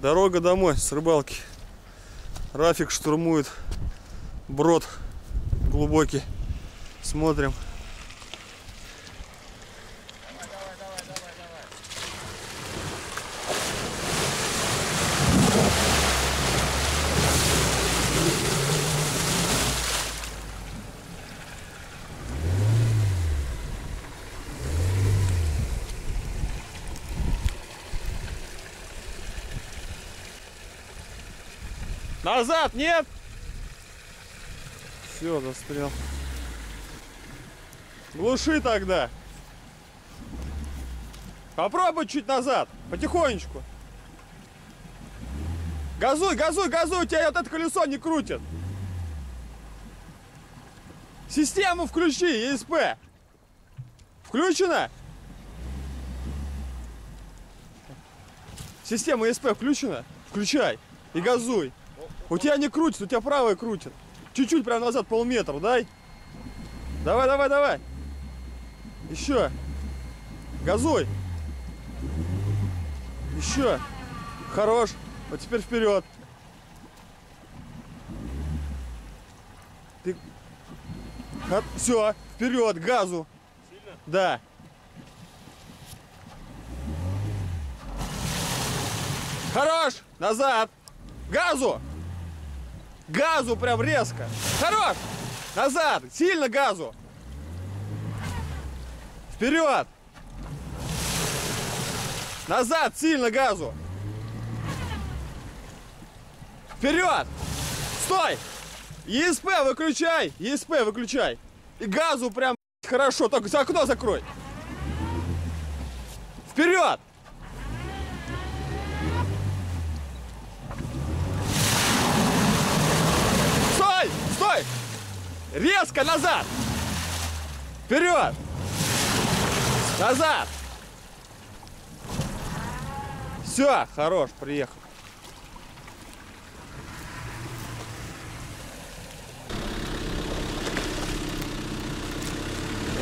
Дорога домой с рыбалки. Рафик штурмует брод глубокий. Смотрим. Назад, нет? Все, застрял. Глуши тогда. Попробуй чуть назад, потихонечку. Газуй, газуй, газуй, у тебя вот это колесо не крутит. Систему включи, ESP. Включена? Система ESP включена? Включай и газуй. У тебя не крутит, у тебя правая крутит. Чуть-чуть прям назад, полметра, дай. Давай, давай, давай. Еще. Газуй. Еще. Хорош. Вот теперь вперед. Ты... Все, вперед, газу. Да. Хорош! Назад! Газу! Газу прям резко! Хорош! Назад! Сильно газу! Вперед! Назад! Сильно газу! Вперед! Стой! ЕСП выключай! ЕСП выключай! И газу прям хорошо, только окно закрой! Вперед! Стой! Стой! Резко назад! Вперед! Назад! Все, хорош, приехал.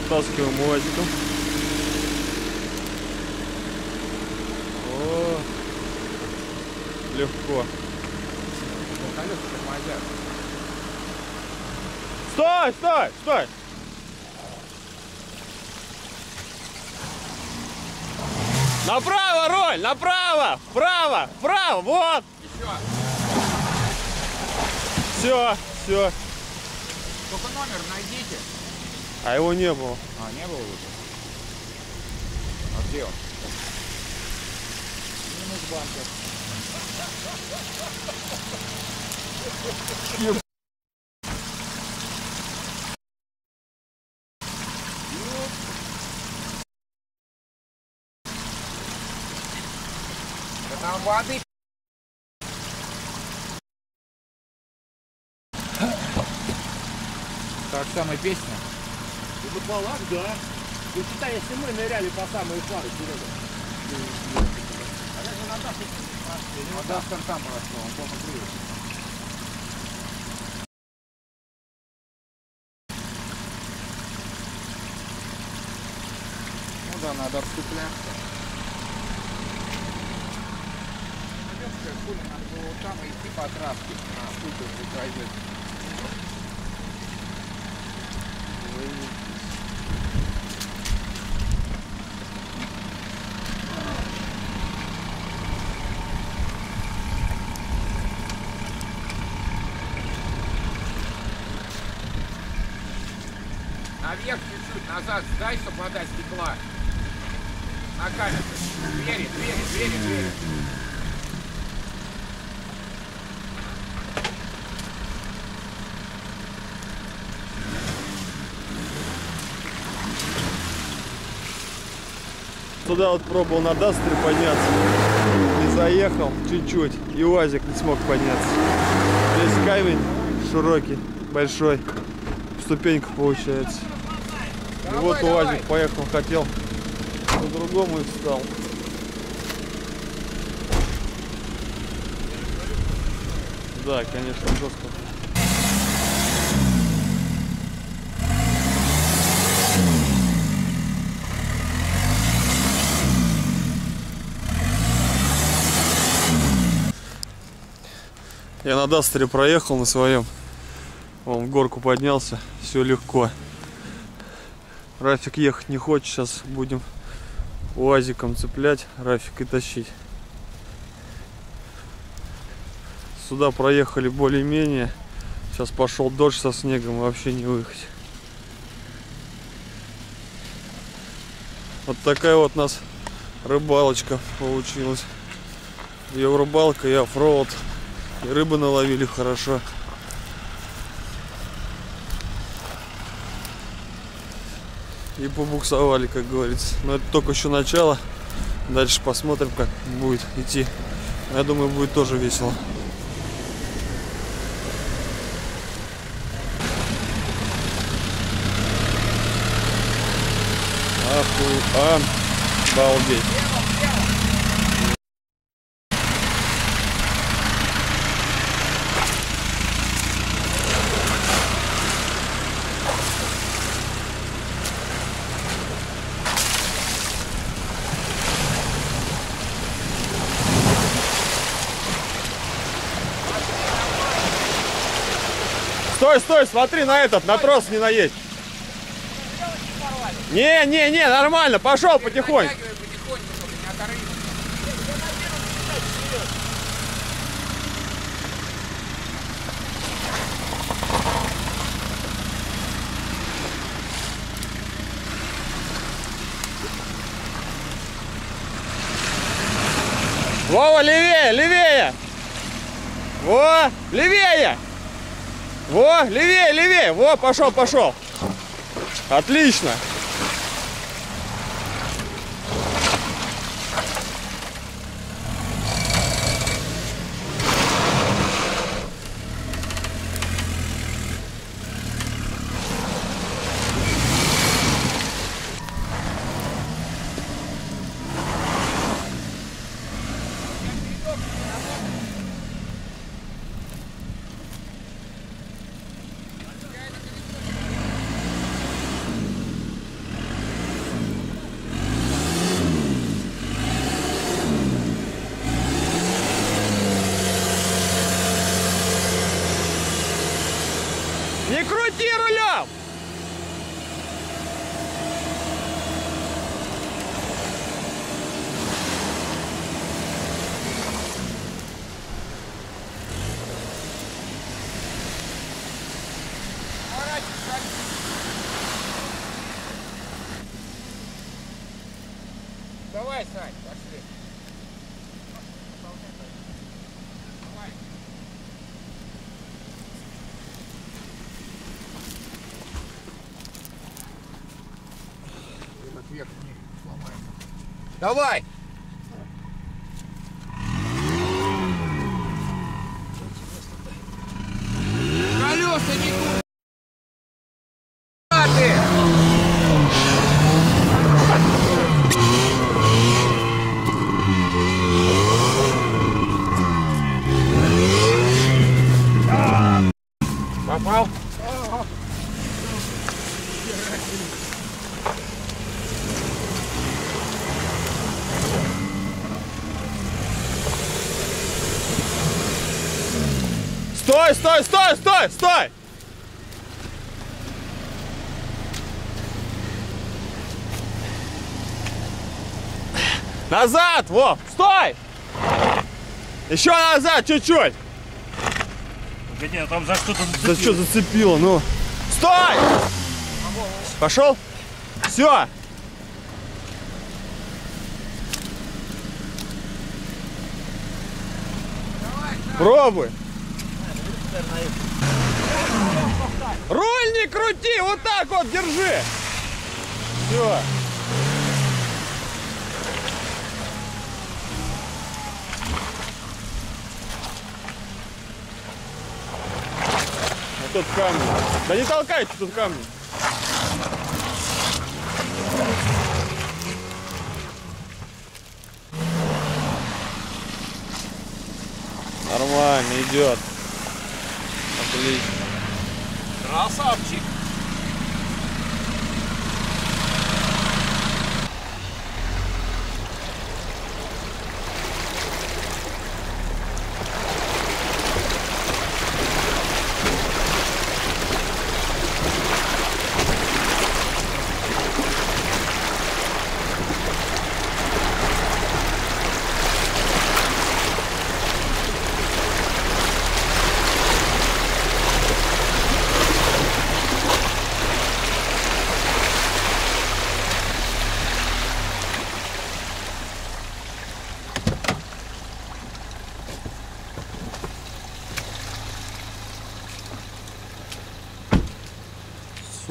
Вытаскиваем УАЗиком. О, легко. Стой, стой, стой! Направо, роль, направо, вправо, вправо, вот. Все, все. Только номер найдите. А его не было. А, не было уже? А где он? Минус бампер. Воды Так самая песня. На балах, да. Ну, считай, если мы ныряли по самые фары, Серега. Вода в там прошла, он полный привод. Ну да, надо отступляться. Наверное, хули надо было там идти по трассе. А, сколько пройдет. Наверх чуть-чуть, назад сдай, чтобы вода стекла. На камеру. Двери, двери, двери, двери. Туда вот пробовал на Дастере подняться. Не заехал чуть-чуть. И УАЗик не смог подняться. Здесь камень широкий, большой. Ступенька получается. И Давай, вот давай. УАЗик поехал, хотел по-другому и встал. Да, конечно, жестко. Я на Дастере проехал на своем. Он в горку поднялся. Все легко. Рафик ехать не хочет. Сейчас будем УАЗиком цеплять Рафик и тащить. Сюда проехали более-менее. Сейчас пошел дождь со снегом вообще не выехать. Вот такая вот у нас рыбалочка получилась. Ее рыбалка и оффроуд. И рыбы наловили хорошо. И побуксовали, как говорится. Но это только еще начало. Дальше посмотрим, как будет идти. Я думаю, будет тоже весело. Ахуй, а, Стой, стой, смотри на этот, на трос не наедь. Не, не, не, нормально, пошел потихоньку. Вова, левее, левее. Во, левее. Во, левее, левее. Во, пошел, пошел. Отлично. Не крути рулем! Давай, Сань, пошли. Этот верх не сломается. Давай! Колеса не куда ты! Попал? Стой, стой, стой, стой, стой! Назад, Вов, стой! Еще назад, чуть-чуть. Погоди, а там за что-то Да что зацепило, ну? Стой! Пошел? Все. Пробуй. Руль не крути, вот так вот держи. Все. А тут камни. Да не толкайте тут камни. Нормально, идет. Отлично. Красавчик!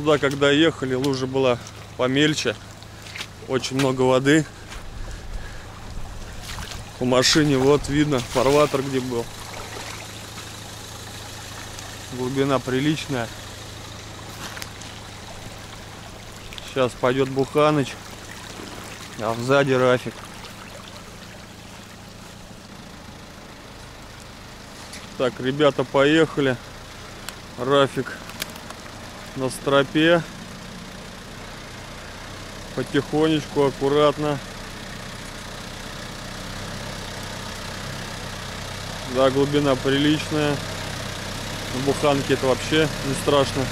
Сюда, когда ехали, лужа была помельче. Очень много воды. По машине вот видно фарватер где был. Глубина приличная. Сейчас пойдет Буханыч. А сзади Рафик. Так, ребята поехали. Рафик на стропе. Потихонечку, аккуратно. Да, глубина приличная. На буханке это вообще не страшно.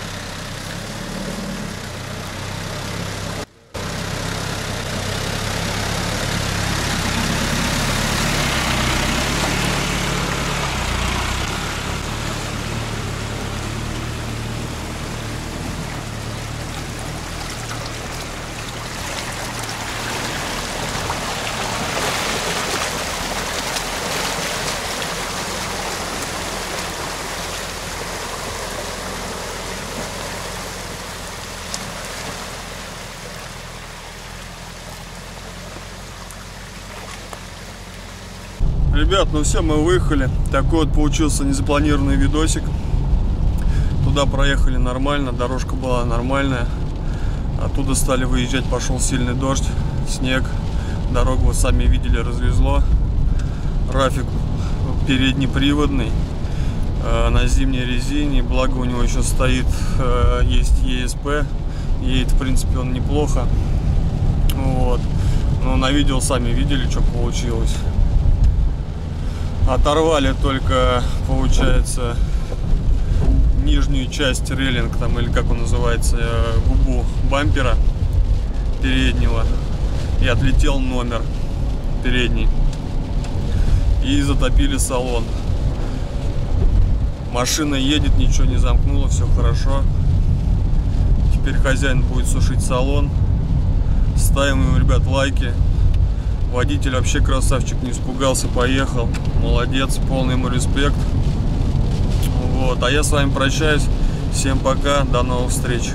Ребят, ну все, мы выехали. Такой вот получился незапланированный видосик. Туда проехали нормально, дорожка была нормальная. Оттуда стали выезжать, пошел сильный дождь, снег. Дорогу вы сами видели, развезло. Рафик переднеприводный э, на зимней резине. Благо у него еще стоит, э, есть ESP. Едет, в принципе, он неплохо. Вот. Но на видео сами видели, что получилось оторвали только получается нижнюю часть рейлинг там или как он называется губу бампера переднего. И отлетел номер передний. И затопили салон. Машина едет ничего не замкнула все хорошо. Теперь хозяин будет сушить салон. Ставим ему ребят лайки Водитель вообще красавчик, не испугался, поехал. Молодец, полный ему респект. Вот, а я с вами прощаюсь. Всем пока, до новых встреч.